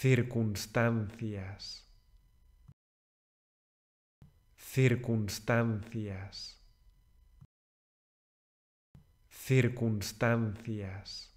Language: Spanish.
circunstancias, circunstancias, circunstancias.